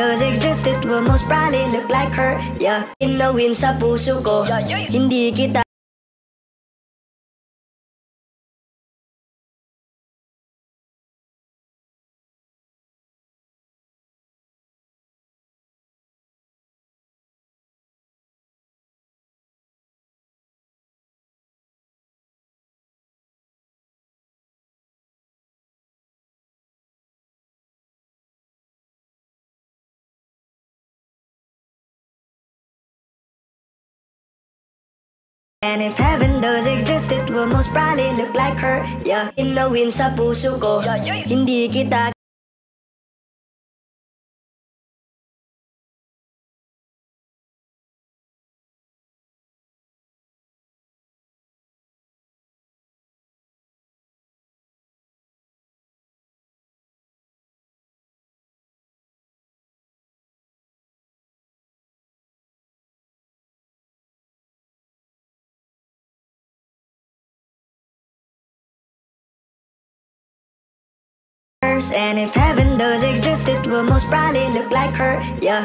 does exist, it will most probably look like her. Yeah, inawin sa puso ko. Hindi kita And if heaven does exist, it will most probably look like her. Yeah, inawin sa puso ko. Hindi kita And if heaven does exist, it will most probably look like her. Yeah